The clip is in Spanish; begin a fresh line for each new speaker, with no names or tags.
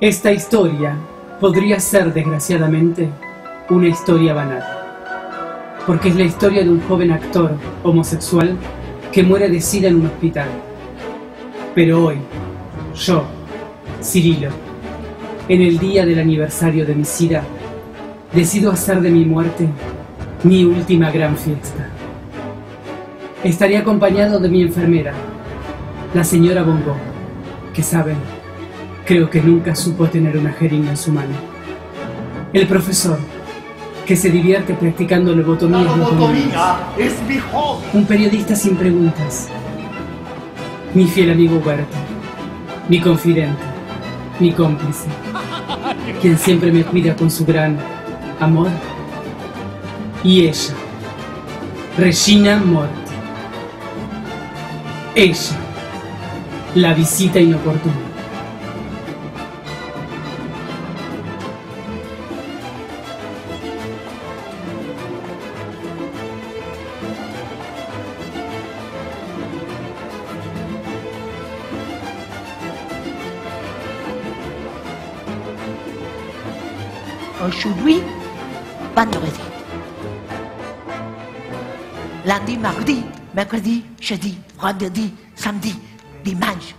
Esta historia podría ser, desgraciadamente, una historia banal. Porque es la historia de un joven actor homosexual que muere de sida en un hospital. Pero hoy, yo, Cirilo, en el día del aniversario de mi sida, decido hacer de mi muerte mi última gran fiesta. Estaré acompañado de mi enfermera, la señora Bongo, que saben, Creo que nunca supo tener una jeringa en su mano. El profesor, que se divierte practicando lobotomías
La lobotomía es mi hobby.
Un periodista sin preguntas. Mi fiel amigo Huerta. Mi confidente. Mi cómplice. Quien siempre me cuida con su gran amor. Y ella. Regina Morti. Ella. La visita inoportuna.
Aujourd'hui, vendredi. Lundi, mardi, mercredi, jeudi, vendredi, samedi, dimanche,